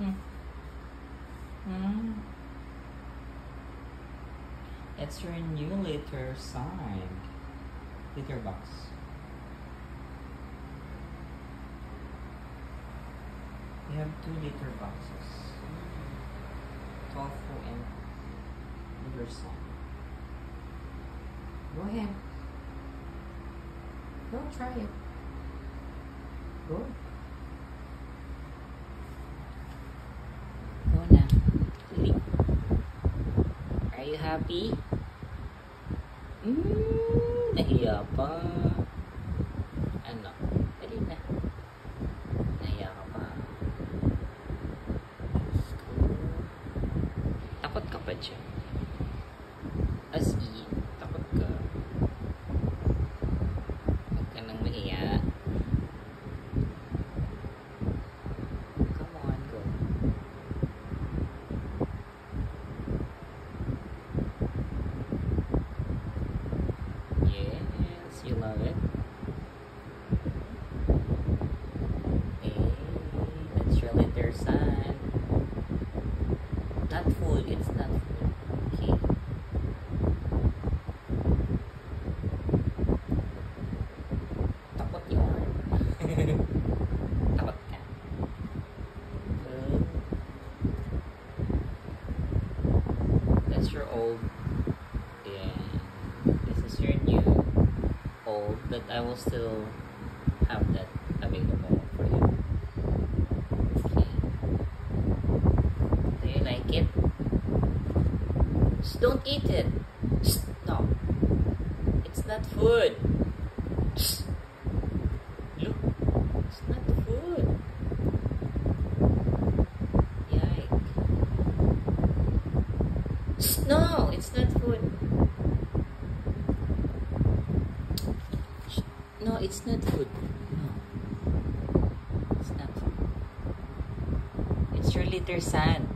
Hmm. Hmm. It's your new litter sand. Litter box. You have two litter boxes. Tofu and litter sand. Go ahead. Go try it. Go. Are you happy? Mm, nahiya pa. Ano? Dali na. Nahiya ka pa. Takot ka pa dyan. Not full, it's not full. Okay. Takot yun. Takot ka. That's your old. And this is your new old, but I will still have that available for you. Okay. Do you like it? Don't eat it. Just, no. It's not food. Look. It's not food. Yike. Just, no, it's not food. No, it's not food. No. It's not food. It's your litter sand.